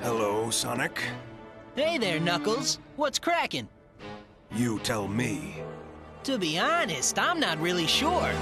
Hello, Sonic. Hey there, Knuckles. What's cracking? You tell me. To be honest, I'm not really sure.